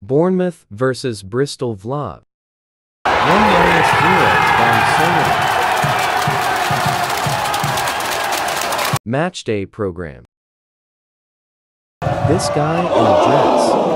Bournemouth vs Bristol Vlog. 1 minus 0 by program. This guy in a dress.